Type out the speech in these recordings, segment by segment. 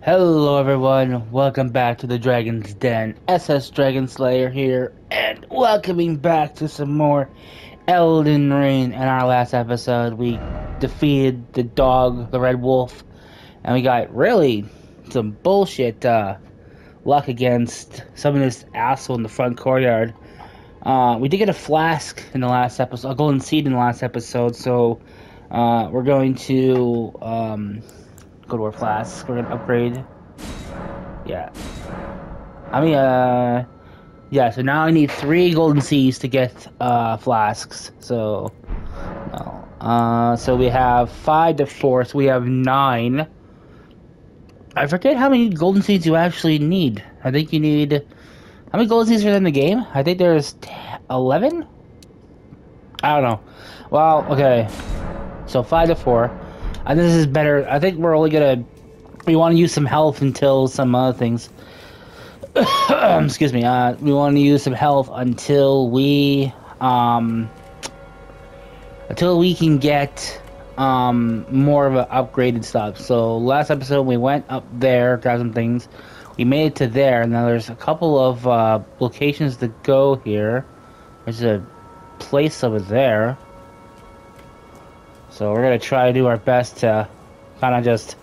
Hello everyone, welcome back to the Dragon's Den. SS Dragon Slayer here, and welcoming back to some more Elden Ring. In our last episode, we defeated the dog, the Red Wolf, and we got really some bullshit uh, luck against some of this asshole in the front courtyard. Uh, we did get a flask in the last episode, a golden seed in the last episode, so uh, we're going to um, go to our flask. We're gonna upgrade. Yeah. I mean, uh, yeah. So now I need three golden seeds to get uh flasks. So, no. Uh, so we have five to four. So we have nine. I forget how many golden seeds you actually need. I think you need. How many golden seeds are in the game? I think there's t- eleven. I don't know. Well, okay. So five to four. This is better. I think we're only gonna. We want to use some health until some other things. Excuse me. Uh, we want to use some health until we um until we can get um more of an upgraded stuff. So last episode we went up there, got some things. We made it to there, and now there's a couple of uh, locations to go here. There's a place over there. So we're gonna try to do our best to kind of just.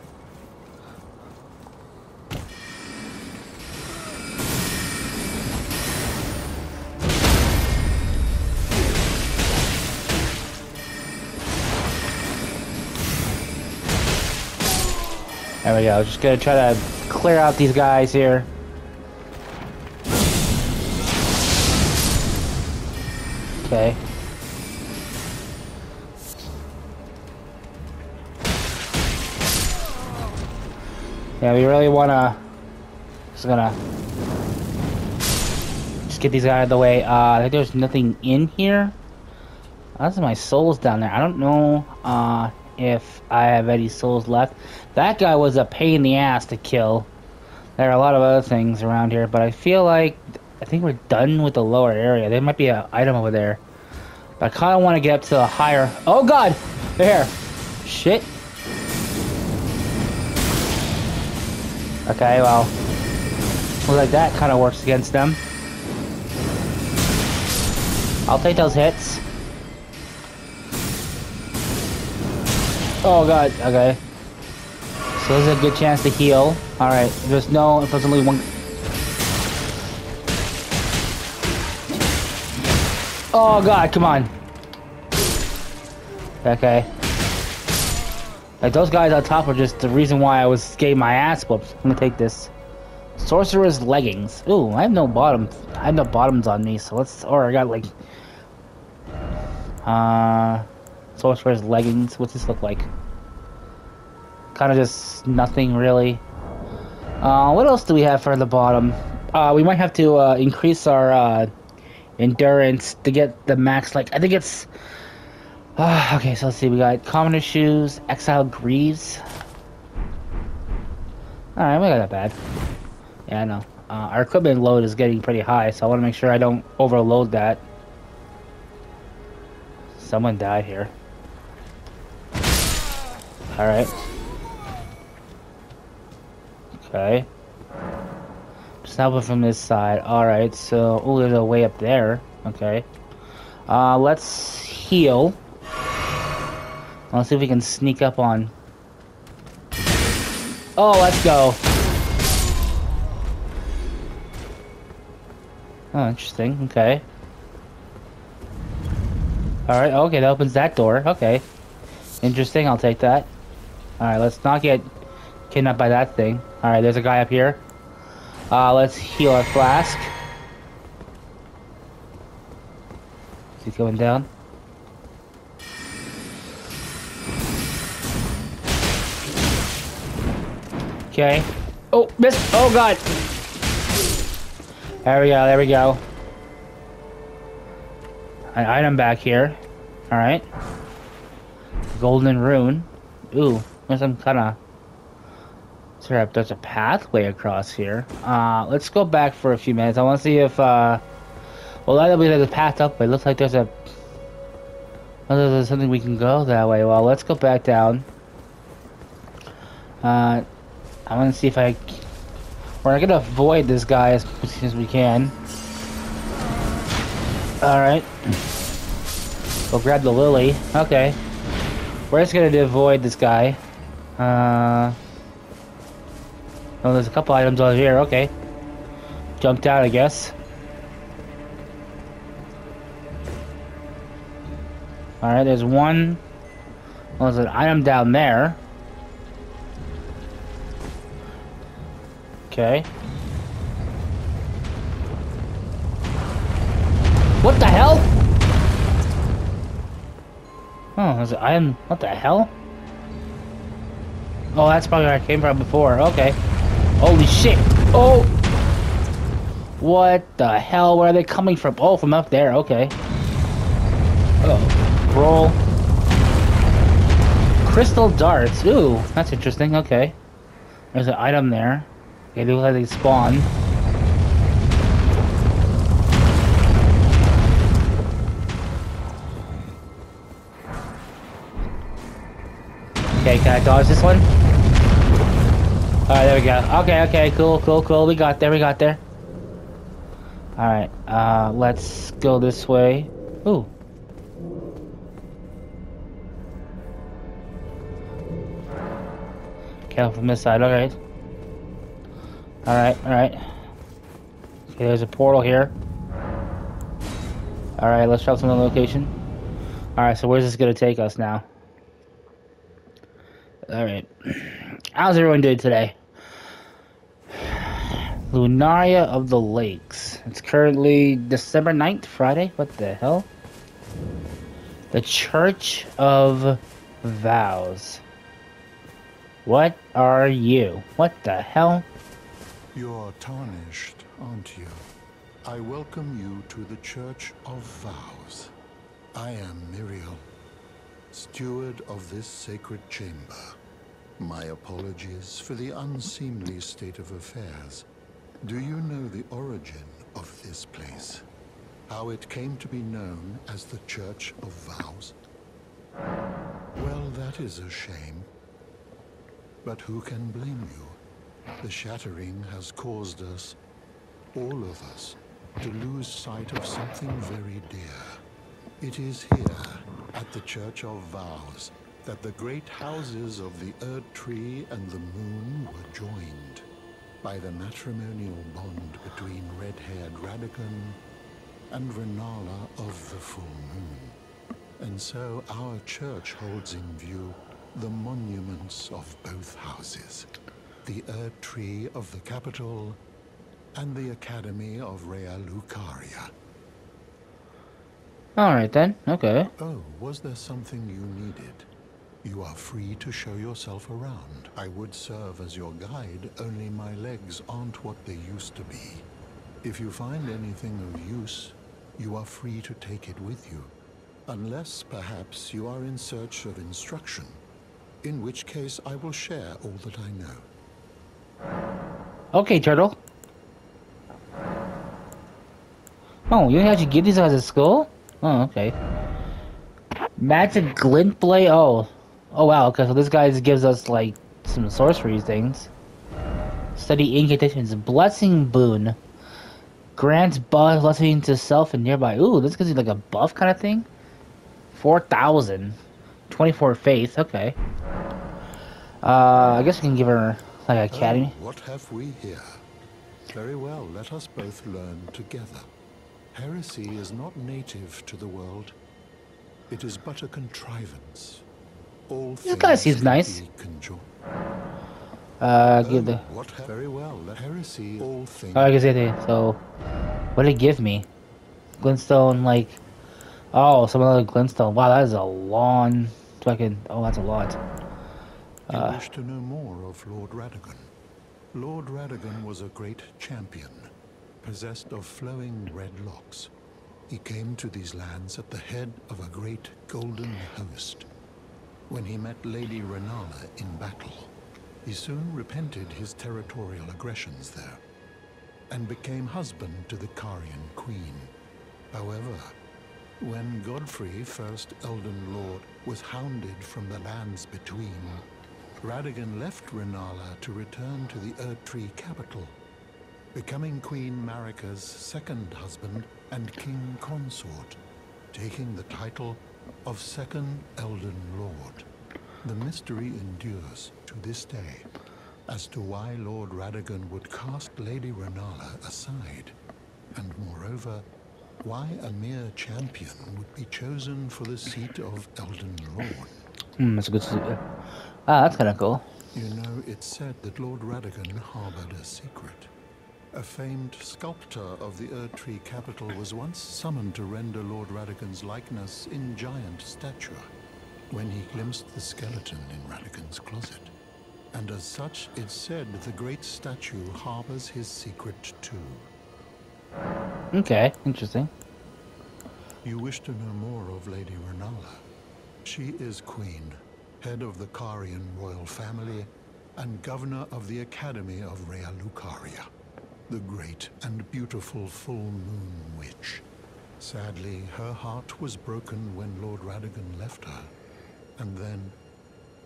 There we go. Just gonna try to clear out these guys here. Okay. Yeah, we really wanna. Just gonna. Just get these out of the way. Uh, there's nothing in here. That's my souls down there. I don't know uh, if I have any souls left. That guy was a pain in the ass to kill. There are a lot of other things around here, but I feel like I think we're done with the lower area. There might be an item over there. But I kind of want to get up to the higher. Oh god! They're here. Shit. Okay, well. Looks like that kind of works against them. I'll take those hits. Oh god, okay. So this is a good chance to heal. Alright, there's no, if there's only one... Oh god, come on. Okay. Like those guys on top are just the reason why I was getting my ass whooped. I'm gonna take this. Sorcerer's leggings. Ooh, I have no bottom. I have no bottoms on me, so let's. Or I got like. Uh, sorcerer's leggings. What's this look like? Kind of just nothing really. Uh, what else do we have for the bottom? Uh, we might have to uh, increase our uh, endurance to get the max. Like I think it's uh, okay, so let's see. We got Commoner Shoes, Exile Greaves. Alright, we got that bad. Yeah, I know. Uh, our equipment load is getting pretty high, so I want to make sure I don't overload that. Someone died here. Alright. Okay. Just help it from this side. Alright, so... Oh, there's a way up there. Okay. Uh, let's heal. Let's see if we can sneak up on. Oh, let's go. Oh, interesting. Okay. Alright, okay, that opens that door. Okay. Interesting, I'll take that. Alright, let's not get kidnapped by that thing. Alright, there's a guy up here. Uh, let's heal our flask. He's going down. Okay. Oh, miss. Oh, God. There we go. There we go. An item back here. All right. Golden rune. Ooh, there's some kind of. Sorry, there's a pathway across here. Uh, let's go back for a few minutes. I want to see if, uh... Well, that way there's a path up, but it looks like there's a... Oh, there's something we can go that way. Well, let's go back down. Uh, I want to see if I. We're gonna avoid this guy as much as we can. All right. We'll grab the lily. Okay. We're just gonna avoid this guy. Uh. Oh, there's a couple items over here. Okay. Jumped out, I guess. Alright, there's one. Well, there's an item down there. Okay. What the hell? Oh, there's an item. What the hell? Oh, that's probably where I came from before. Okay. Holy shit. Oh! What the hell? Where are they coming from? Oh, from up there. Okay. Oh. Roll. Crystal darts. Ooh, that's interesting. Okay. There's an item there. They look like they spawn. Okay, can I dodge this one? Alright, there we go. Okay, okay, cool, cool, cool. We got there, we got there. Alright, uh, let's go this way. Ooh. Careful from this side, alright. Alright, alright. Okay, there's a portal here. Alright, let's travel to the location. Alright, so where's this gonna take us now? Alright. How's everyone doing today? Liurnia of the Lakes. It's currently December 9th, Friday. What the hell? The Church of Vows. What are you? What the hell? You're tarnished, aren't you? I welcome you to the Church of Vows. I am Miriel, steward of this sacred chamber. My apologies for the unseemly state of affairs. Do you know the origin of this place? How it came to be known as the Church of Vows? Well, that is a shame. But who can blame you? The shattering has caused us, all of us, to lose sight of something very dear. It is here, at the Church of Vows, that the great houses of the Erd Tree and the Moon were joined by the matrimonial bond between red-haired Radagon and Rennala of the Full Moon. And so our church holds in view the monuments of both houses, the Erd Tree of the capital and the Academy of Raya Lucaria. Alright then, okay. Oh, was there something you needed? You are free to show yourself around. I would serve as your guide, only my legs aren't what they used to be. If you find anything of use, you are free to take it with you. Unless, perhaps, you are in search of instruction. In which case, I will share all that I know. Okay, Turtle. Oh, you actually give these guys a skull? Oh, okay. Magic glint blade. Oh, oh wow. Okay, so this guy gives us like some sorcery things. Study incantations. Blessing boon. Grants buff blessing to self and nearby. Ooh, this gives you like a buff kind of thing. Four thousand. Twenty-four faith. Okay. Uh, I guess we can give her like academy. Oh, what have we here? Very well, let us both learn together. Heresy is not native to the world. It is but a contrivance. All This guy seems nice. Uh, give the. What very well, heresy all things Oh, I that. So, what did it give me? Glintstone, like. Oh, some other glintstone. Wow, that is a long. Fucking. Oh, that's a lot. You Uh. wish to know more of Lord Radagon. Lord Radagon was a great champion, possessed of flowing red locks. He came to these lands at the head of a great golden host. When he met Lady Rennala in battle, he soon repented his territorial aggressions there, and became husband to the Carian queen. However, when Godfrey, first Elden Lord, was hounded from the lands between, Radagon left Rennala to return to the Erdtree capital, becoming Queen Marika's second husband and king consort, taking the title of Second Elden Lord. The mystery endures to this day as to why Lord Radagon would cast Lady Rennala aside, and moreover, why a mere champion would be chosen for the seat of Elden Lord. Hmm, that's a good. Uh, ah, that's kind of cool. You know, it's said that Lord Radagon harbored a secret. A famed sculptor of the Erdtree capital was once summoned to render Lord Radagon's likeness in giant stature when he glimpsed the skeleton in Radagon's closet. And as such, it's said the great statue harbors his secret too. Okay, interesting. You wish to know more of Lady Rennala? She is queen, head of the Carian royal family, and governor of the Academy of Raya Lucaria, the great and beautiful full moon witch. Sadly, her heart was broken when Lord Radagon left her, and then,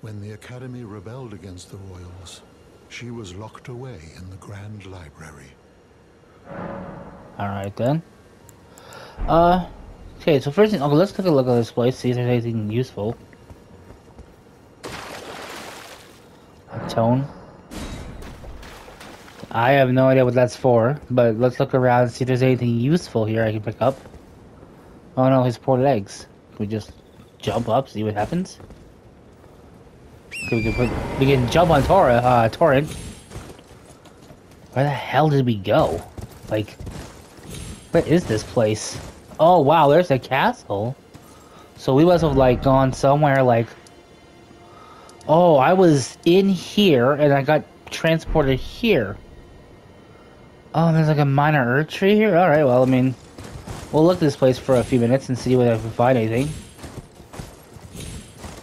when the Academy rebelled against the royals, she was locked away in the Grand Library. Alright then. Uh, okay, so first thing, okay, let's take a look at this place, see if there's anything useful. A tone. I have no idea what that's for, but let's look around and see if there's anything useful here I can pick up. Oh no, his poor legs. Can we just jump up, see what happens? Okay, we can put, we can jump on Tora, uh, Torrent. Where the hell did we go? Like, where is this place? Oh wow, there's a castle. So we must have like gone somewhere like Oh, I was in here and I got transported here. Oh, there's like a minor Erdtree here? Alright, well, I mean, we'll look this place for a few minutes and see whether I can find anything.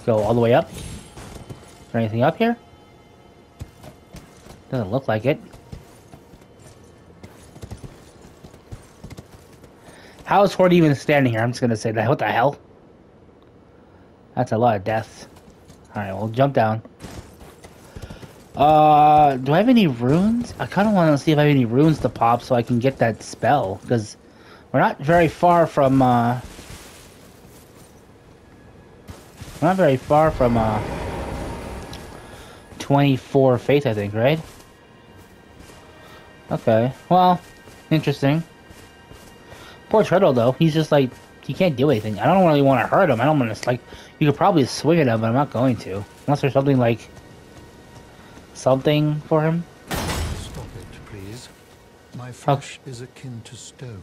Go all the way up. Is there anything up here? Doesn't look like it. How is Horde even standing here? I'm just gonna say that. What the hell? That's a lot of deaths. Alright, we'll jump down. Uh, do I have any runes? I kind of want to see if I have any runes to pop so I can get that spell. Because we're not very far from, uh... We're not very far from, uh... 24 faith, I think, right? Okay, well, interesting. Poor Turtle, though. He's just like, he can't do anything. I don't really want to hurt him. I don't want to, like, you could probably swing at him, but I'm not going to. Unless there's something, like, something for him. Stop it, please. My flesh is akin to stone.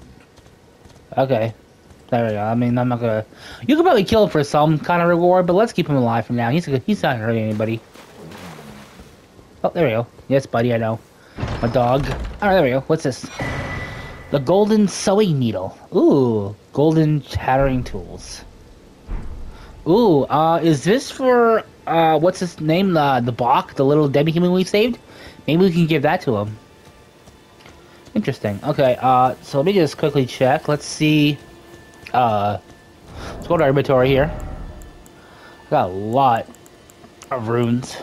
Okay. There we go. I mean, I'm not gonna... You could probably kill him for some kind of reward, but let's keep him alive for now. He's, he's not hurting anybody. Oh, there we go. Yes, buddy, I know. My dog. Alright, there we go. What's this? The Golden Sewing Needle. Ooh, Golden Chattering Tools. Ooh, uh, is this for, uh, what's his name? The, the Boc, the little demi-human we saved? Maybe we can give that to him. Interesting. Okay, uh, so let me just quickly check. Let's see. Uh, let's go to our inventory here. Got a lot of runes.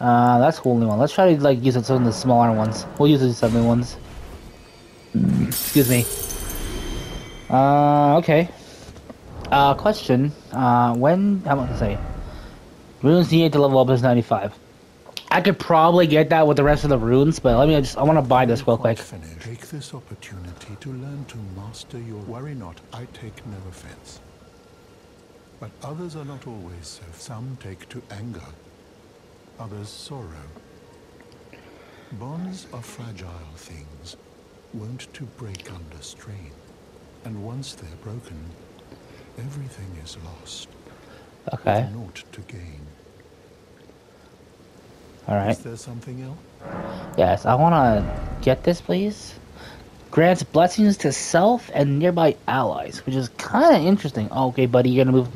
Uh, that's the only one. Let's try to, like, use some of the smaller ones. We'll use the seven ones. Excuse me. Uh, okay. Uh, question. Uh, when, how much to say? Runes needed to level up is 95. I could probably get that with the rest of the runes, but let me just, I want to buy this real quick. Take this opportunity to learn to master your worry not, I take no offense. But others are not always so. Some take to anger, others sorrow. Bonds are fragile things, wont to break under strain. And once they're broken, everything is lost. Okay. Naught to gain. Alright. Is there something else? Yes, I want to get this, please. Grants blessings to self and nearby allies, which is kind of interesting. Oh, okay, buddy, you're gonna move.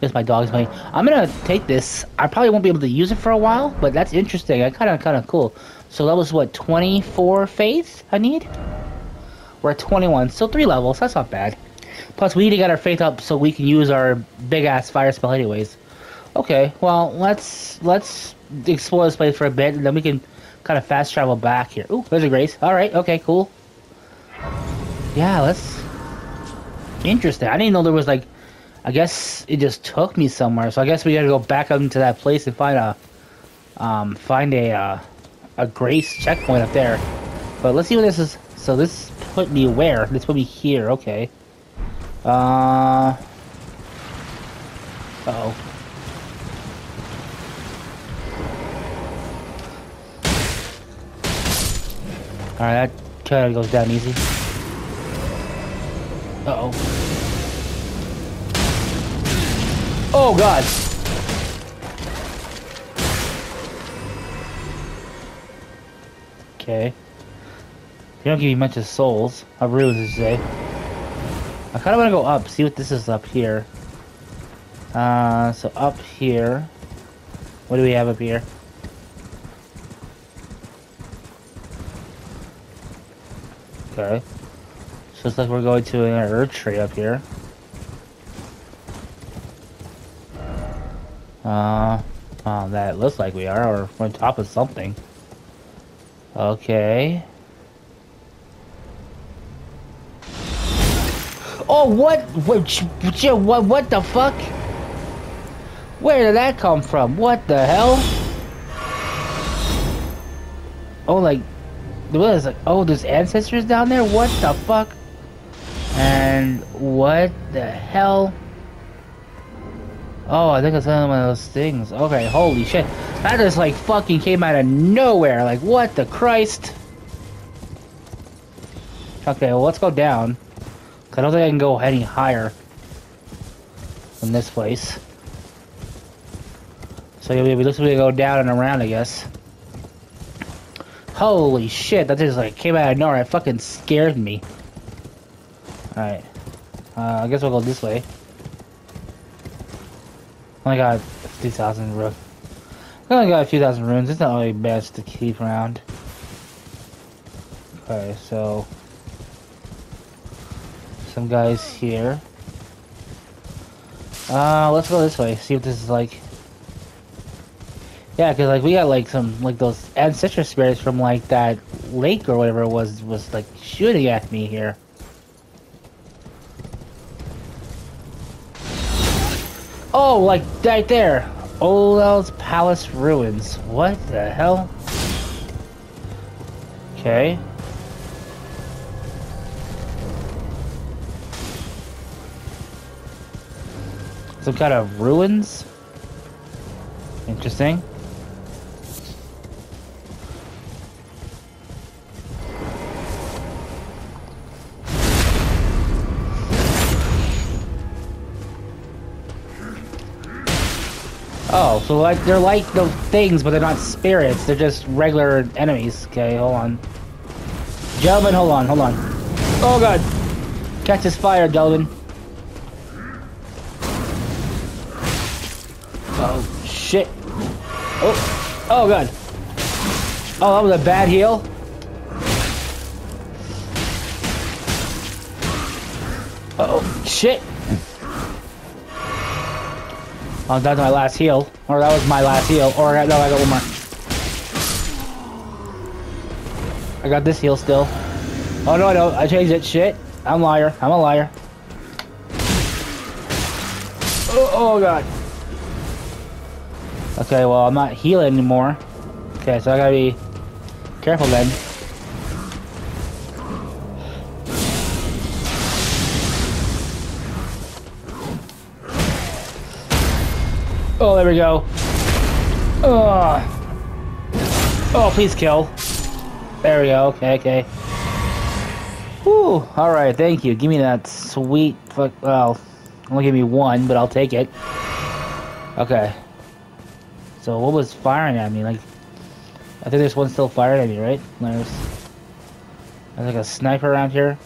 This my dog's money. I'm gonna take this. I probably won't be able to use it for a while, but that's interesting. I kind of, kind of cool. So that was what 24 faith I need. We're at 21, so three levels. That's not bad. Plus, we need to get our faith up so we can use our big ass fire spell anyways. Okay, well let's let's explore this place for a bit, and then we can kind of fast travel back here. Ooh, there's a grace. All right, okay, cool. Yeah, let's. Interesting. I didn't know there was like. I guess it just took me somewhere, so I guess we gotta go back up into that place and find a, um, find a, uh, a grace checkpoint up there. But let's see what this is. So this put me where? This put me here. Okay. Uh. Uh oh. Alright, that kind of goes down easy. Uh oh. Oh god! Okay. They don't give you much of souls. Runes, as you say. I kind of want to go up, see what this is up here. Uh, so up here. What do we have up here? Okay. So it's like we're going to an earth tree up here. Uh, oh, that looks like we are, or on top of something. Okay. Oh, what? What? What? What the fuck? Where did that come from? What the hell? Oh, like, what is it? Oh, there's ancestors down there? What the fuck? And what the hell? Oh, I think it's one of those things. Okay, holy shit. That just like fucking came out of nowhere. Like, what the Christ? Okay, well, let's go down. I don't think I can go any higher than this place. So yeah, we just we go down and around, I guess. Holy shit, that just like came out of nowhere. It fucking scared me. Alright. Uh, I guess we'll go this way. Only got 2,000 runes. I only got a few thousand runes. It's not really best to keep around. Okay, so some guys here. Uh, let's go this way. See what this is like. Yeah, cause like we got like some like those ancestor spirits from like that lake or whatever it was was like shooting at me here. Oh, like right there. Olel's Palace Ruins. What the hell? Okay. Some kind of ruins? Interesting. Oh, so like they're like those things, but they're not spirits. They're just regular enemies. Okay, hold on. Gentlemen, hold on, hold on. Oh god! Catch this fire, gentlemen. Oh shit! Oh, oh god! Oh, that was a bad heal. Oh, shit! Oh, that's my last heal. Or that was my last heal. Or, no, I got one more. I got this heal still. Oh, no, I don't. I changed it. Shit. I'm a liar. I'm a liar. Oh, oh, God. Okay, well, I'm not healing anymore. Okay, so I gotta be careful then. Oh, there we go. Oh, oh please kill. There we go. Okay, okay. Whew. Alright, thank you. Give me that sweet fuck. Well, only give me one, but I'll take it. Okay. So, what was firing at me? Like, I think there's one still firing at me, right? There's, there's like a sniper around here.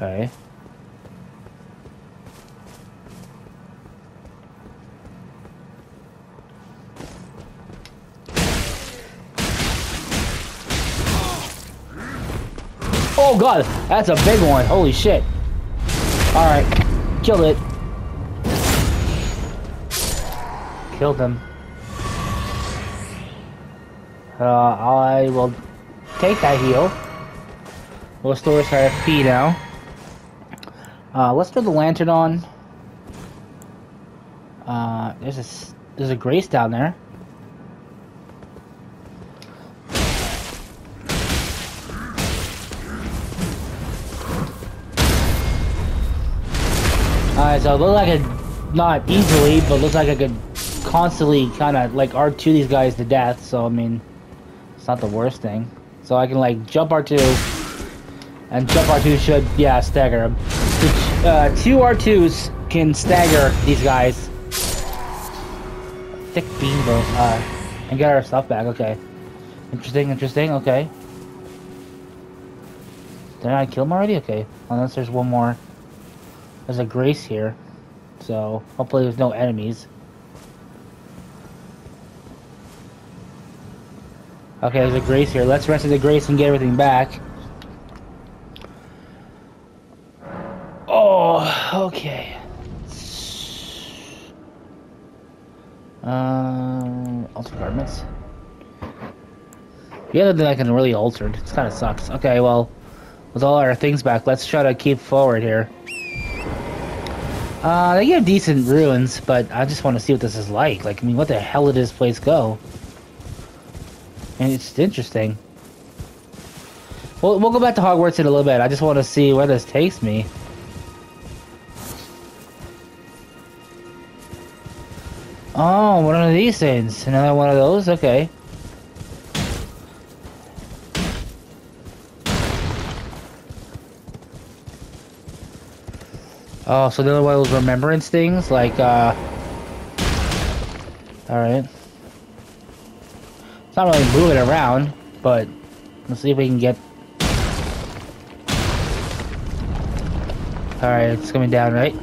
Okay. Oh god, that's a big one. Holy shit. Alright, killed it. Killed him. Uh, I will take that heal. We'll store our FP now. Uh, let's throw the lantern on. Uh, there's a there's a grace down there. Alright, so it looks like a not easily, but looks like I could constantly kind of like R2 these guys to death. So I mean, it's not the worst thing. So I can like jump R2, and jump R2 should yeah stagger them. Uh, two R2s can stagger these guys. Thick beam, bro. Uh, and get our stuff back. Okay. Interesting. Interesting. Okay. Did I kill him already? Okay. Unless there's one more. There's a grace here. So, hopefully there's no enemies. Okay, there's a grace here. Let's rest of the grace and get everything back. Oh, okay. Um, alter garments. The other thing I can really altered. It kind of sucks. Okay, well, with all our things back, let's try to keep forward here. Uh, they have decent ruins, but I just want to see what this is like. Like, I mean, what the hell did this place go? And it's interesting. We'll, we'll go back to Hogwarts in a little bit. I just want to see where this takes me. Oh, one of these things. Another one of those? Okay. Oh, so the other one was remembrance things, like, uh... Alright. It's not really moving around, but let's see if we can get... Alright, it's coming down, right?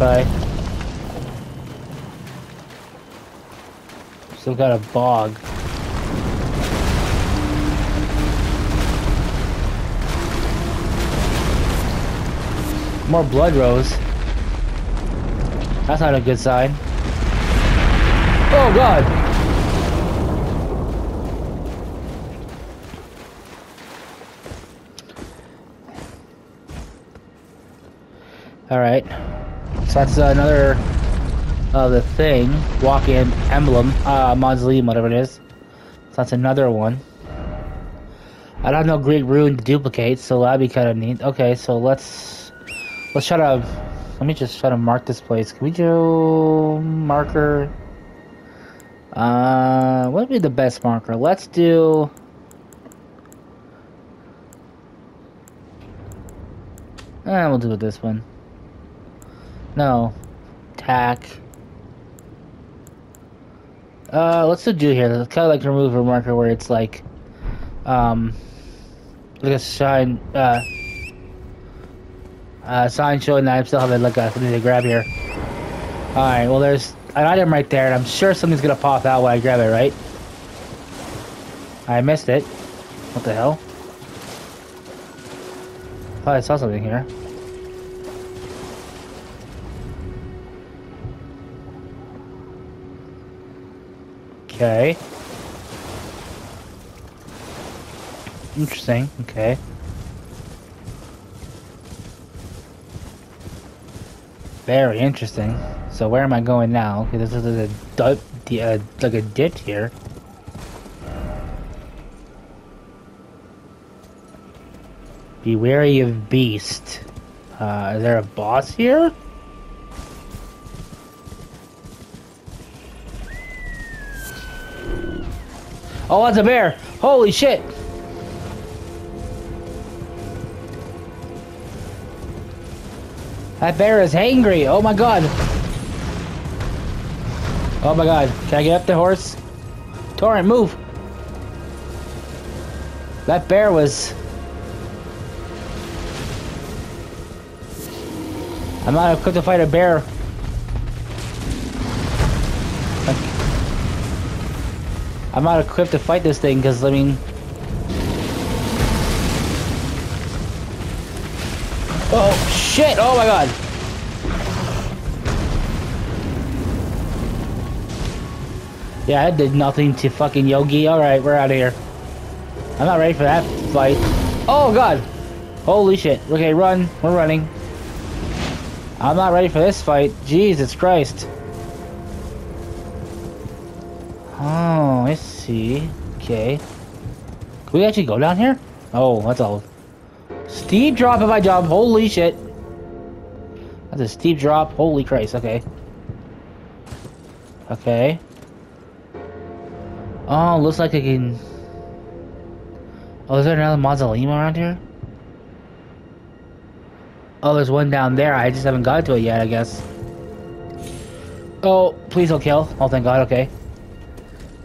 Bye. Still got a bog. More blood rose. That's not a good sign. Oh god! Alright. So that's another uh, the thing. Walk-in emblem. Uh, mausoleum, whatever it is. So that's another one. I don't know Greek Rune to duplicate, so that'd be kind of neat. Okay, so let's Let's try to, let me just try to mark this place. Can we do marker? Uh, what would be the best marker? Let's do... Eh, we'll do it this one. No. Tack. Uh, let's do here. Let's kind of like remove a marker where it's like, um, like a sign, uh, uh, sign showing that I'm still having like a, something to grab here. Alright, well there's an item right there, and I'm sure something's gonna pop out when I grab it, right? I missed it. What the hell? Oh, I saw something here. Okay. Interesting, okay. Very interesting. So where am I going now? This is a, a, uh, like a ditch here. Be wary of beast. Uh, is there a boss here? Oh, that's a bear! Holy shit! That bear is hangry. Oh my god. Oh my god. Can I get up the horse? Torrent, move. That bear was... I'm not equipped to fight a bear. I'm not equipped to fight this thing because I mean Oh shit! Oh my god! Yeah, I did nothing to fucking Yogi. Alright, we're out of here. I'm not ready for that fight. Oh god! Holy shit. Okay, run. We're running. I'm not ready for this fight. Jesus Christ. Oh, I see. Okay. Can we actually go down here? Oh, that's a Steep drop if I jump. Holy shit. That's a steep drop. Holy Christ. Okay. Okay. Oh, looks like I can... Oh, is there another mausoleum around here? Oh, there's one down there. I just haven't got to it yet, I guess. Oh, please don't kill. Oh, thank God. Okay.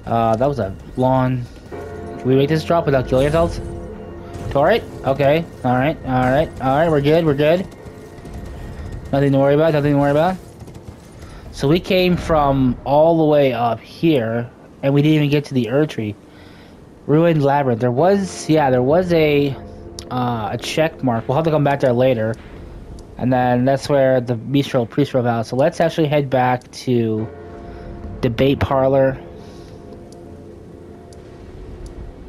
Uh, that was a long... Can we make this drop without killing ourselves? Turret? Okay. Alright, alright, alright. We're good, we're good. Nothing to worry about, nothing to worry about. So we came from all the way up here, and we didn't even get to the Erdtree. Ruined Labyrinth. There was, yeah, there was a, uh, a check mark. We'll have to come back there later. And then that's where the Mistral Priest drove out. So let's actually head back to Debate Parlor.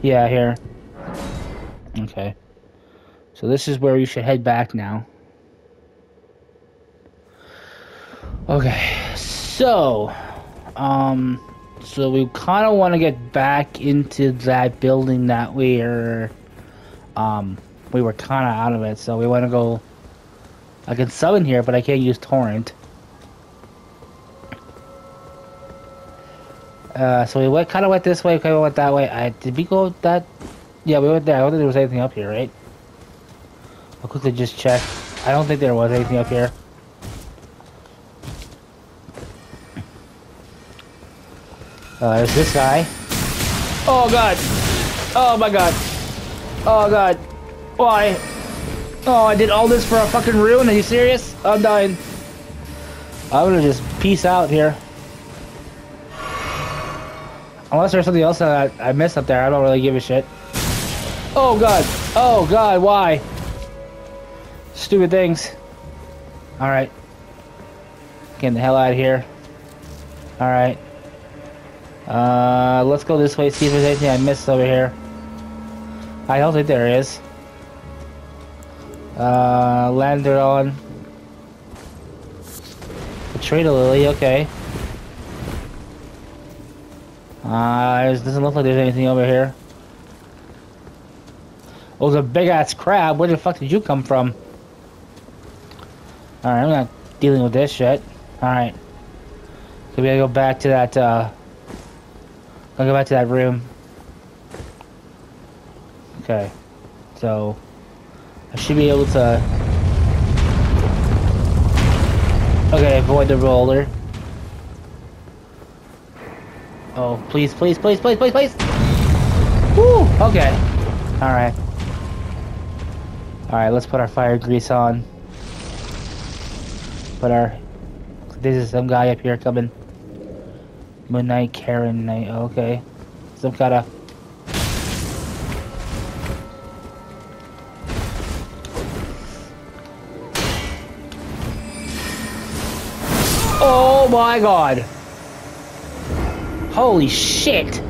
Yeah, here. Okay. So this is where we should head back now. Okay. So, um, so we kind of want to get back into that building that we are, um, we were kind of out of it. So we want to go I can summon here, but I can't use torrent. Uh, so we went, kind of went this way, kind of went that way. I did we go that? Yeah, we went there. I don't think there was anything up here, right? I'll quickly just check. I don't think there was anything up here. Uh, there's this guy. Oh god! Oh my god! Oh god! Why? Oh, I did all this for a fucking ruin? Are you serious? I'm dying. I'm gonna just peace out here. Unless there's something else that I, I missed up there, I don't really give a shit. Oh god. Oh god, why? Stupid things. Alright. Getting the hell out of here. Alright. Uh, let's go this way, see if there's anything I missed over here. I don't think there is. Uh, landed on. A lily, okay. Uh, it doesn't look like there's anything over here. Oh, there's a big ass crab. Where the fuck did you come from? Alright, I'm not dealing with this shit. Alright. So we gotta go back to that, uh... I'll go back to that room. Okay. So... I should be able to... Okay, avoid the roller. Oh, please, please, please, please, please, please! Woo! Okay. Alright. Alright, let's put our fire grease on. Put our... This is some guy up here coming. Midnight Karen Knight, okay. Some kind of Oh my god. Holy shit.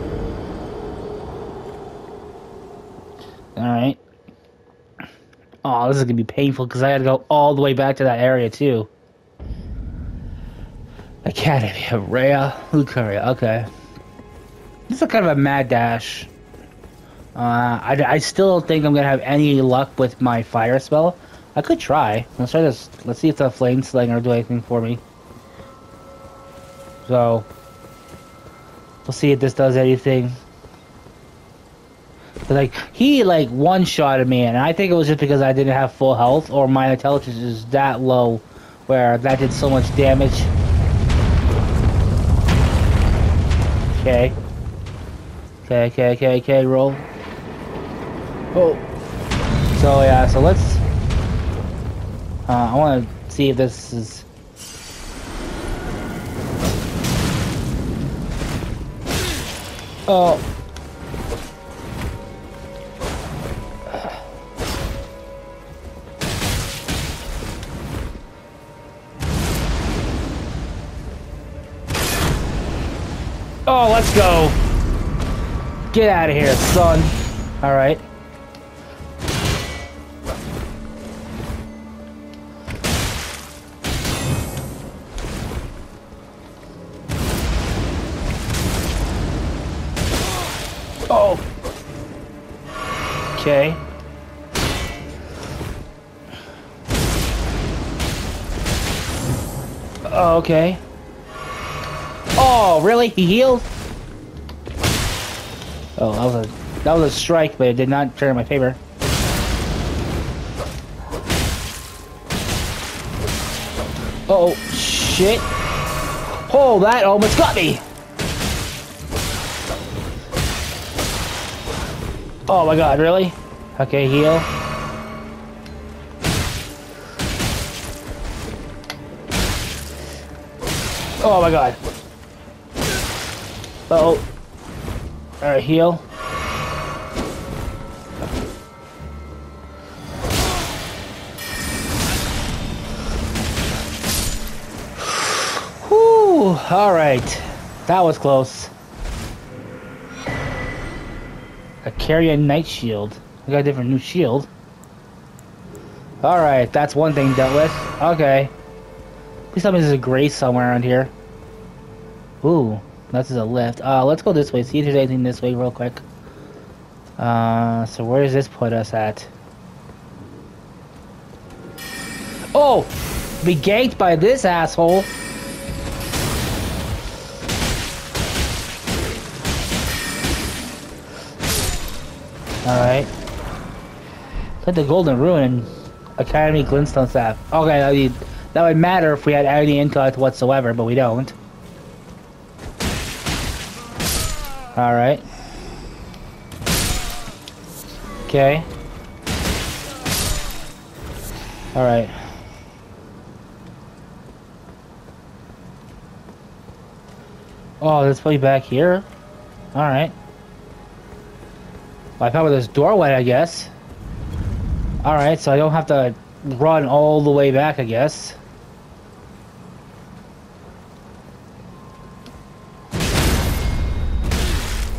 Alright. Oh, this is gonna be painful because I gotta go all the way back to that area too. Academy of Raya Lucaria, okay. This is kind of a mad dash. Uh, I, I still don't think I'm gonna have any luck with my fire spell. I could try. Let's try this. Let's see if the flame slinger do anything for me. So, we'll see if this does anything. But like, he like one-shotted me, and I think it was just because I didn't have full health, or my intelligence is that low, where that did so much damage. Okay. Okay, okay, okay, okay, roll. Oh. So yeah, so let's... Uh, I want to see if this is Oh. Oh, let's go. Get out of here, son. All right. Okay. Oh, okay. Oh, really? He healed? Oh, that was a that was a strike, but it did not turn in my favor. oh, shit. Oh, that almost got me. Oh my god, really? Okay, heal. Oh my god. Uh oh. Alright, heal. Whew, alright. That was close. A night shield. I got a different new shield. Alright, that's one thing dealt with. Okay. Please tell me there's a grace somewhere around here. Ooh. that's a lift. Uh, let's go this way. See if there's anything this way real quick. Uh, so where does this put us at? Oh! Be ganked by this asshole! Alright. The Golden Ruin Academy Glintstone Staff. Okay, I mean, that would matter if we had any intellect whatsoever, but we don't. Alright. Okay. Alright. Oh, this way back here? Alright. Well, I found this doorway, I guess. Alright, so I don't have to run all the way back, I guess.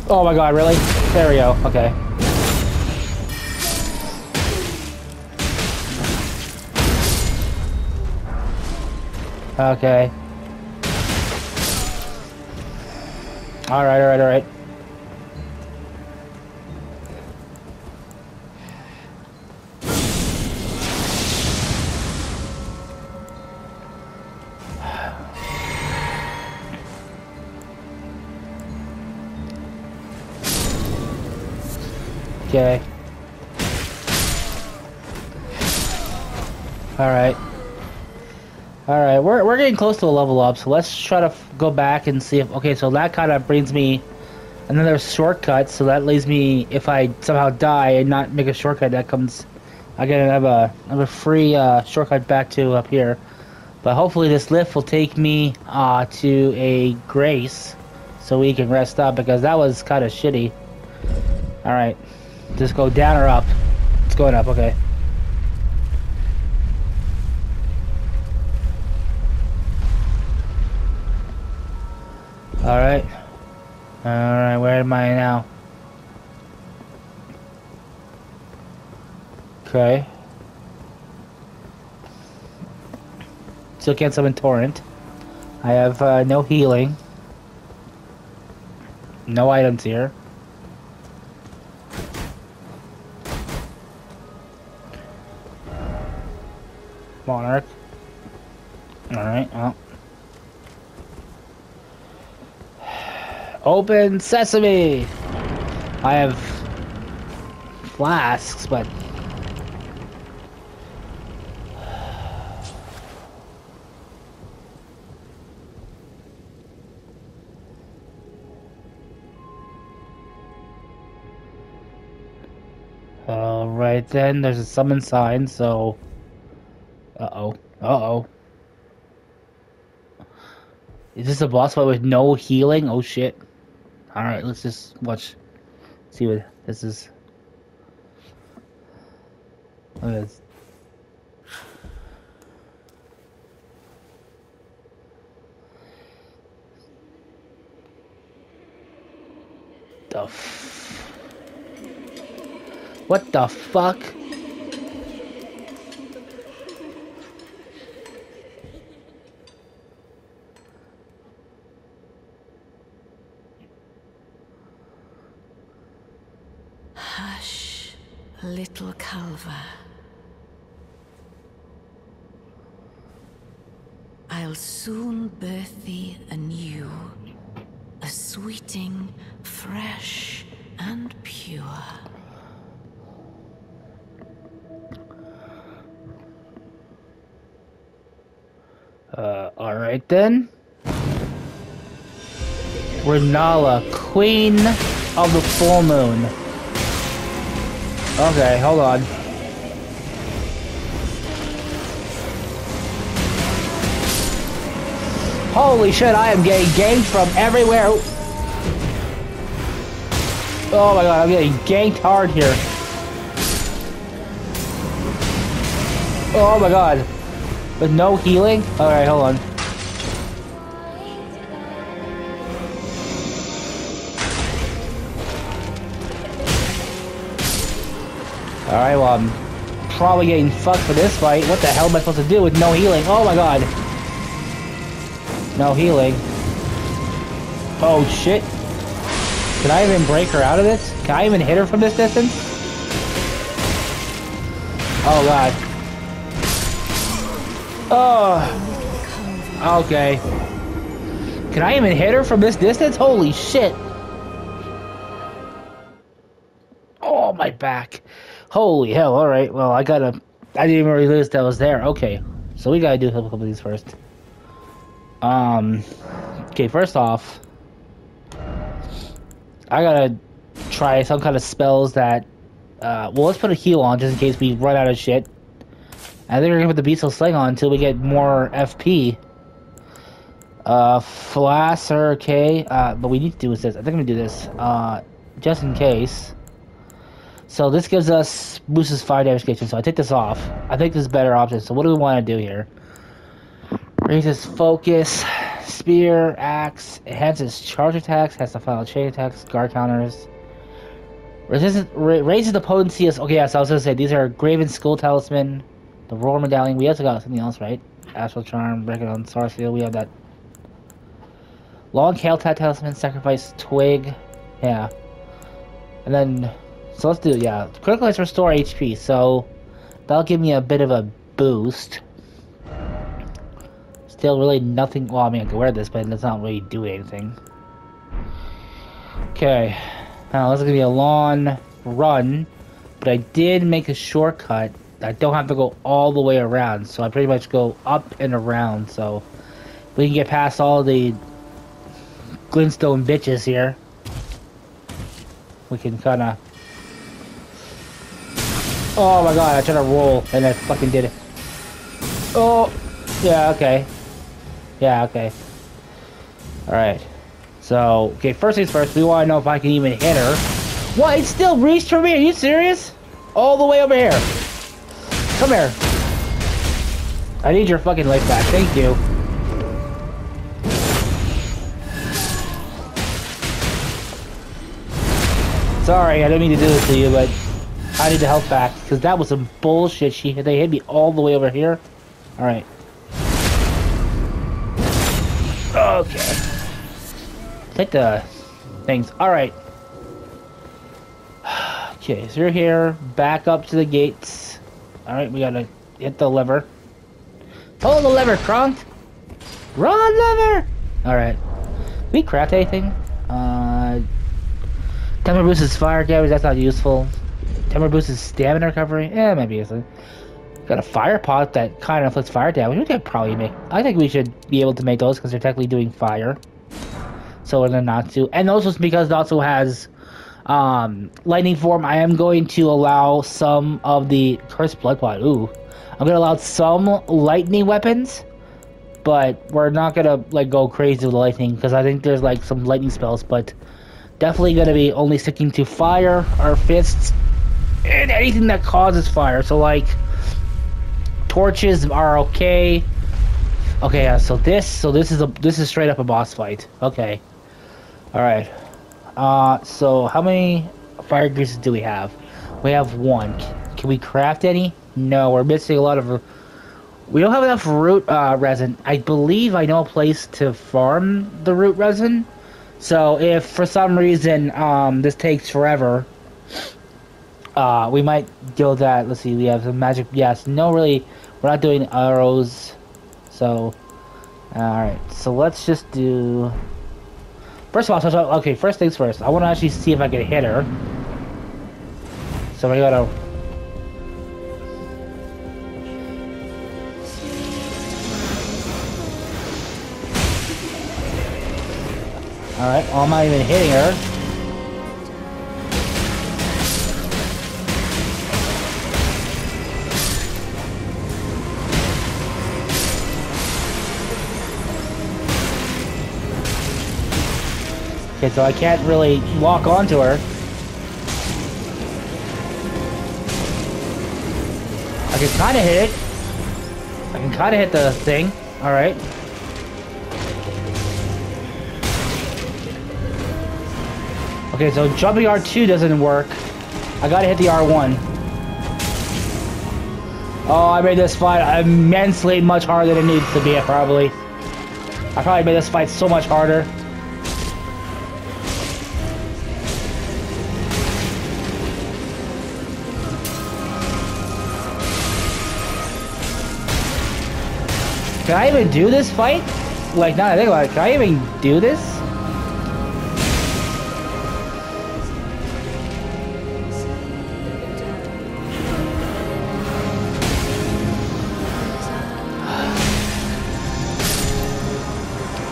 Oh my god, really? There we go, okay. Okay. Alright, alright, alright. Okay. Alright. Alright, we're, we're getting close to a level up, so let's try to go back and see if... Okay, so that kind of brings me another shortcut, so that leaves me, if I somehow die and not make a shortcut, that comes... I get have a, have a free uh, shortcut back to up here. But hopefully this lift will take me uh, to a grace, so we can rest up, because that was kind of shitty. Alright. Just go down or up? It's going up, okay. Alright. Alright, where am I now? Okay. Still can't summon Torrent. I have uh, no healing. No items here. Monarch. Alright, well. Open sesame! I have flasks, but... Alright then, there's a summon sign, so... Uh-oh. Uh-oh. Is this a boss fight with no healing? Oh shit. Alright, let's just watch. See what this is. Look at this. the f- What the fuck? Hush, little Calva. I'll soon birth thee anew, a sweeting, fresh and pure. Uh, then. Rennala, Queen of the Full Moon. Okay, hold on. Holy shit, I am getting ganked from everywhere. Oh my god, I'm getting ganked hard here. Oh my god. With no healing? Alright, hold on. Alright, well, I'm probably getting fucked for this fight. What the hell am I supposed to do with no healing? Oh my god. No healing. Oh shit. Can I even break her out of this? Can I even hit her from this distance? Oh god. Oh. Okay. Can I even hit her from this distance? Holy shit. Oh, my back. Holy hell. Alright, well, I gotta... I didn't even realize that was there. Okay. So we gotta do a couple of these first. Um... Okay, first off... I gotta try some kind of spells that... Uh, well, let's put a heal on just in case we run out of shit. I think we're gonna put the Bestial Sling on until we get more FP. Uh, Flasser, okay. Uh, but we need to do is this. I think I'm gonna do this. Uh, just in case. So this gives us boosts fire damage creation. So I take this off. I think this is better option. So what do we want to do here? Raises focus, spear, axe, enhances charge attacks, has the final chain attacks, guard counters. Resistance ra raises the potency of okay. Yeah, so I was gonna say these are Graven-School Talisman, the Roar Medallion. We also got something else, right? Astral Charm, Break on Sarsfield. We have that. Longtail Cat Talisman, Sacrifice Twig. Yeah. And then, so let's do, yeah. Critical hits restore HP, so that'll give me a bit of a boost. Still really nothing, well, I mean, I can wear this, but it's not really doing anything. Okay. Now, this is to be a long run, but I did make a shortcut. I don't have to go all the way around, so I pretty much go up and around, so we can get past all the glintstone bitches here. We can kind of... Oh my god, I tried to roll, and I fucking did it. Oh! Yeah, okay. Yeah, okay. Alright. So, okay, first things first, we want to know if I can even hit her. What? It still reached for me? Are you serious? All the way over here. Come here. I need your fucking life back. Thank you. Sorry, I don't mean to do this to you, but I need the health back because that was some bullshit. She they hit me all the way over here. All right. Okay. Take the things. All right. Okay, so you're here. Back up to the gates. All right, we gotta hit the lever. Pull the lever, Kronk. Run, lever. All right. We craft anything? Uh. Temper boosts fire damage, that's not useful. Temper boosts his stamina recovery, eh, maybe useful. Got a fire pot that kind of inflicts fire damage. We could probably make. I think we should be able to make those because they're technically doing fire. So gonna not to. And also because it also has um, lightning form. I am going to allow some of the cursed blood pot. Ooh, I'm gonna allow some lightning weapons, but we're not gonna like go crazy with lightning because I think there's like some lightning spells, but definitely going to be only sticking to fire or fists and anything that causes fire. So like torches are okay. Okay, so this so this is a this is straight up a boss fight. Okay. All right. Uh, so how many fire greases do we have? We have one. Can we craft any? No, we're missing a lot of. We don't have enough root uh, resin. I believe I know a place to farm the root resin. So if for some reason um, this takes forever, uh, we might do that. Let's see. We have some magic. Yes. No, really. We're not doing arrows. So, alright. So let's just do... First of all, so, okay, first things first. I want to actually see if I can hit her. So I gotta... Alright, well, I'm not even hitting her. Okay, so I can't really walk onto her. I can kind of hit it. I can kind of hit the thing. Alright. Okay, so jumping R2 doesn't work. I gotta hit the R1. Oh, I made this fight immensely much harder than it needs to be, probably. I probably made this fight so much harder. Can I even do this fight? Like, now I think about it, can I even do this?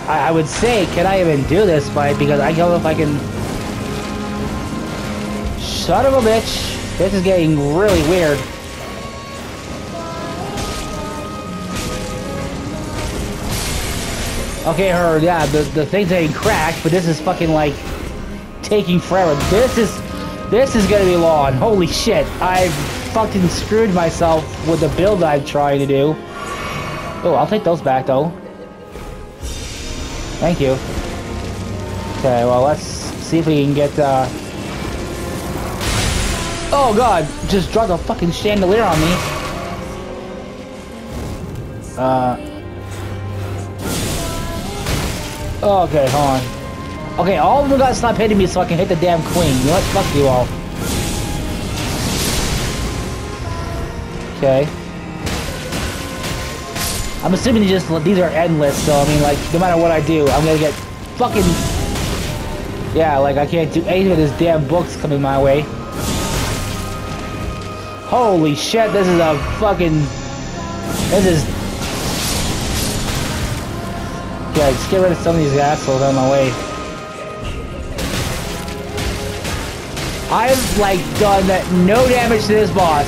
I, I would say, can I even do this fight? Because I don't know if I can... Son of a bitch. This is getting really weird. Okay, her, yeah, the, the thing's getting cracked, but this is fucking, like, taking forever. This is, this is gonna be long. Holy shit. I fucking screwed myself with the build I'm trying to do. Oh, I'll take those back, though. Thank you. Okay, well, let's see if we can get, uh... Oh, God! Just dropped a fucking chandelier on me. Uh... Oh, okay, hold on. Okay, all of them gotta stop hitting me so I can hit the damn queen. You know what? Fuck you all. Okay. I'm assuming just these are endless, so I mean, like, no matter what I do, I'm gonna get fucking... Yeah, like, I can't do anything with this damn books coming my way. Holy shit, this is a fucking... This is Yeah, just get rid of some of these assholes on my way. I've, like, done no damage to this boss.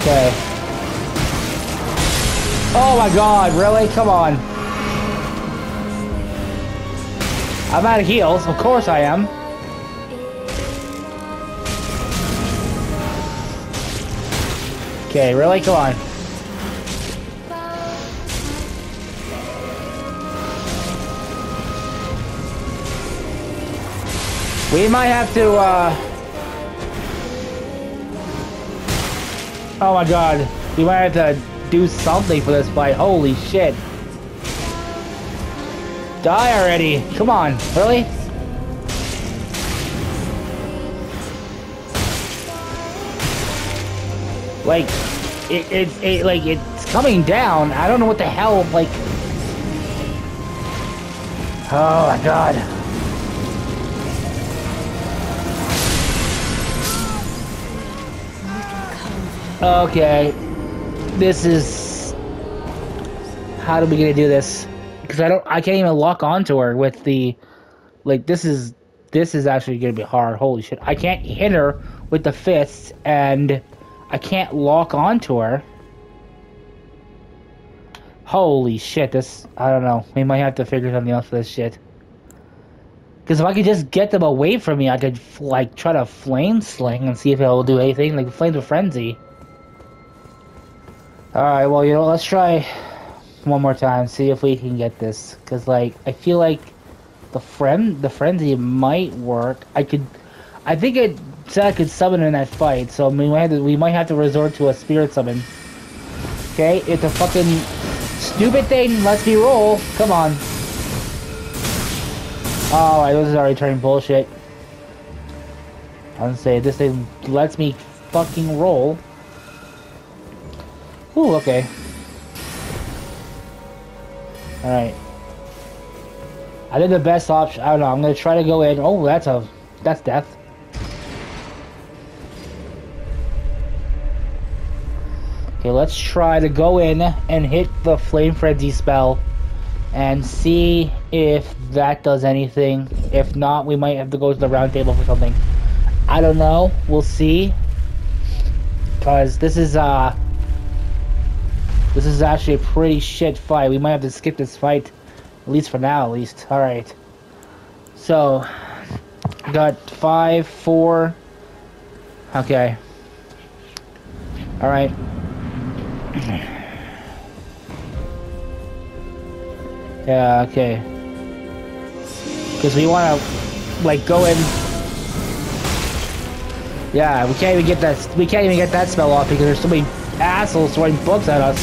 Okay. Oh my god, really? Come on. I'm out of heals. Of course I am. Okay, really? Come on. We might have to, uh... Oh my god. We might have to do something for this fight. Holy shit. Die already. Come on. Really? Like, it, it's it, like, it's coming down. I don't know what the hell, like... Oh my god. Okay. This is... How are we gonna do this? Because I don't... I can't even lock onto her with the... Like, this is... This is actually gonna be hard. Holy shit. I can't hit her with the fists, and... I can't lock onto her. Holy shit, this... I don't know. We might have to figure something else for this shit. Because if I could just get them away from me, I could, like, try to flame sling and see if it'll do anything. Like, Flames of Frenzy. Alright, well, you know, let's try... one more time, see if we can get this. Cause like I feel like the friend, the frenzy might work. I could, I think it said I could summon in that fight, so we might have to, we might have to resort to a spirit summon. Okay, it's a fucking stupid thing lets me roll, come on. Oh, this is already turning bullshit. I was say this thing lets me fucking roll. Ooh, okay. Alright. I did the best option. I don't know. I'm gonna try to go in. Oh, that's a... That's death. Okay, let's try to go in and hit the Flame Frenzy spell and see if that does anything. If not, we might have to go to the round table for something. I don't know. We'll see. Because this is, uh... This is actually a pretty shit fight. We might have to skip this fight. At least for now, at least. Alright. So... Got five, four... Okay. Alright. Yeah, okay. Because we want to, like, go in... Yeah, we can't even get that, we can't even get that spell off because there's so many assholes throwing books at us.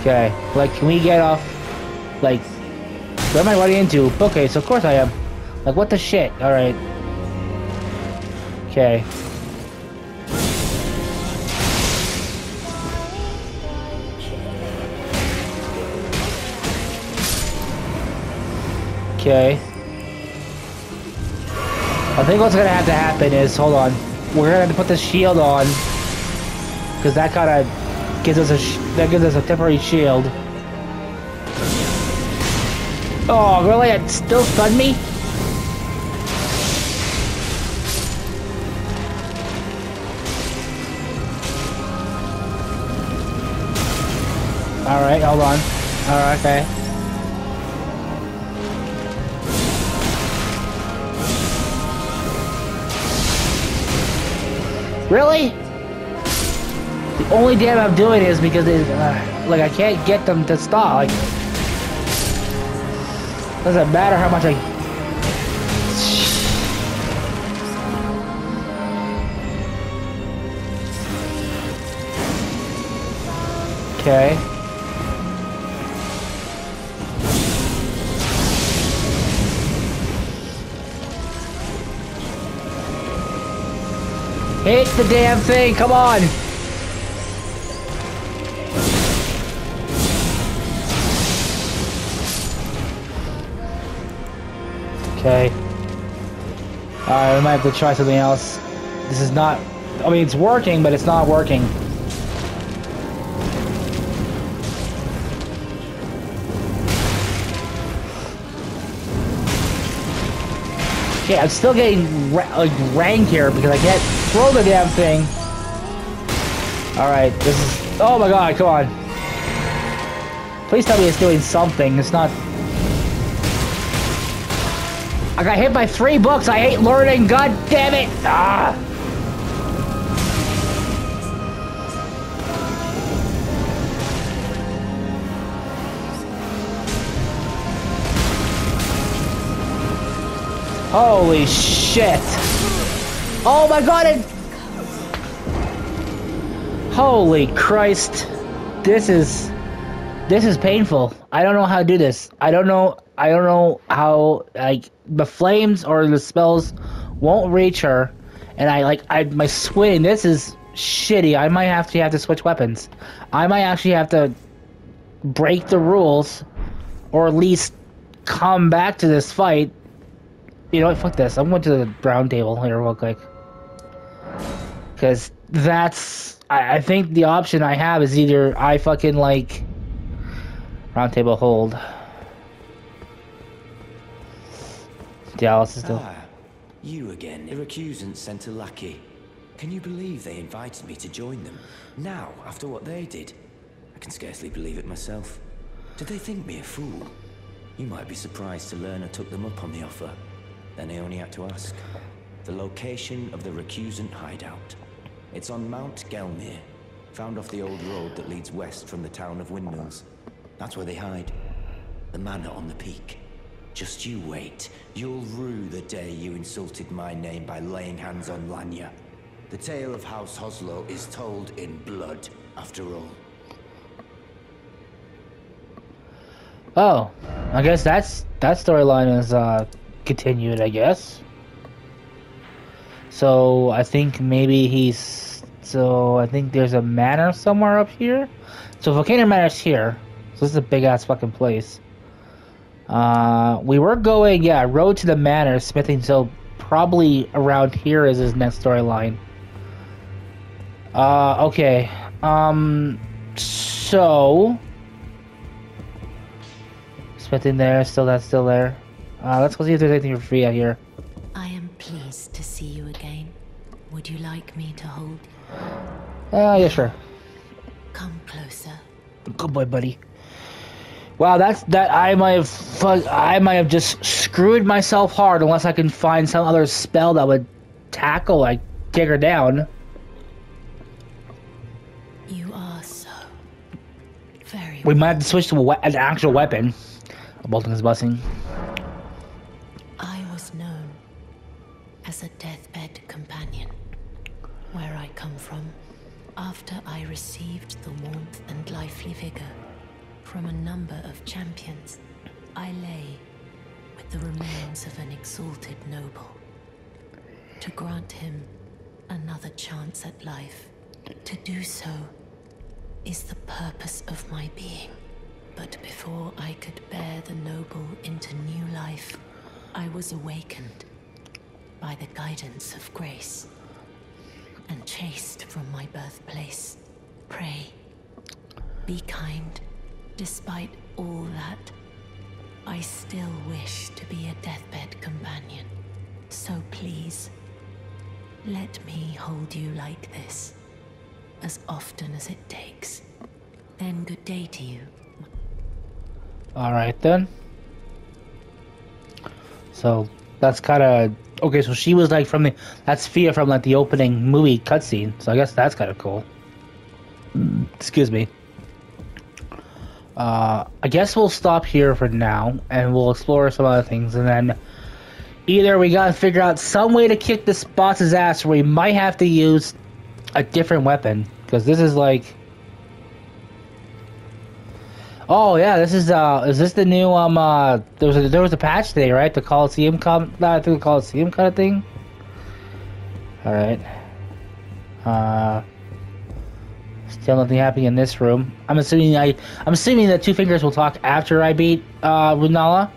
Okay, like, can we get off, like, where am I running into? Okay, so of course I am. Like, what the shit? Alright. Okay. Okay. I think what's gonna have to happen is, hold on, we're gonna have to put the shield on, because that kind of gives us a that gives us a temporary shield. Oh, really? It still stunned me? Alright, hold on. Alright, okay. Really? The only damn I'm doing is because they, uh, like I can't get them to stop. Like doesn't matter how much I. Okay. Hit the damn thing, come on! Okay. Alright, we might have to try something else. This is not... I mean, it's working, but it's not working. Okay, I'm still getting ra like rank here because I can't throw the damn thing. Alright, this is... Oh my god, come on. Please tell me it's doing something. It's not... I got hit by three books. I hate learning. God damn it. Ah. Holy shit. Oh my god, it... Holy Christ. This is... This is painful. I don't know how to do this. I don't know... I don't know how, like, the flames or the spells won't reach her. And I, like, I, my swing, this is shitty. I might have to have to switch weapons. I might actually have to break the rules. Or at least come back to this fight. You know what, fuck this. I'm going to the brown table here real quick. Because that's... I, I think the option I have is either I fucking, like... Round table hold. Diallos is still... Ah, you again, Iracusans sent a lackey. Can you believe they invited me to join them? Now, after what they did? I can scarcely believe it myself. Did they think me a fool? You might be surprised to learn I took them up on the offer. Then I only had to ask. The location of the recusant hideout. It's on Mount Gelmir, found off the old road that leads west from the town of Windmills. That's where they hide. The manor on the peak. Just you wait. You'll rue the day you insulted my name by laying hands on Lanya. The tale of House Hoslo is told in blood, after all. Oh, I guess that's that storyline is uh, continued. I guess. So I think maybe he's. So I think there's a manor somewhere up here. So Volcano Manor's here. So this is a big ass fucking place. Uh, we were going, yeah, road to the manor, smithing. So probably around here is his next storyline. Uh, okay. Um, so smithing there, still that's still there. Uh, let's go see if there's anything for free out here. I am pleased to see you again. Would you like me to hold you? Uh, yeah, sure. Come closer. Good boy, buddy. Wow, that's that. I might have, fu- I might have just screwed myself hard unless I can find some other spell that would tackle, like, take her down. You are so very We might have to switch to a an actual weapon. A Bolton is bussing. From a number of champions, I lay with the remains of an exalted noble. To grant him another chance at life, to do so is the purpose of my being. But before I could bear the noble into new life, I was awakened by the guidance of grace and chased from my birthplace. Pray, be kind. Despite all that, I still wish to be a deathbed companion. So please, let me hold you like this, as often as it takes. Then good day to you. Alright then. So that's kind of okay. So she was like from the that's Fia from like the opening movie cutscene. So I guess that's kind of cool. Mm, excuse me. Uh, I guess we'll stop here for now, and we'll explore some other things, and then either we gotta figure out some way to kick this boss's ass, or we might have to use a different weapon because this is like. Oh yeah, this is uh, is this the new um uh, there was a there was a patch today, right? The Coliseum com, not I think the Coliseum kind of thing. All right. Uh, still nothing happening in this room. I'm assuming I I'm assuming that Two Fingers will talk after I beat uh Rennala.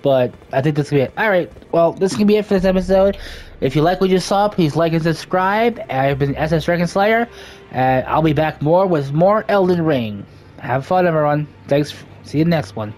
But I think this gonna be it. All right. Well, this can be it for this episode. If you like what you saw, please like and subscribe. I've been SS Dragon Slayer, and I'll be back more with more Elden Ring. Have fun, everyone. Thanks. See you next one.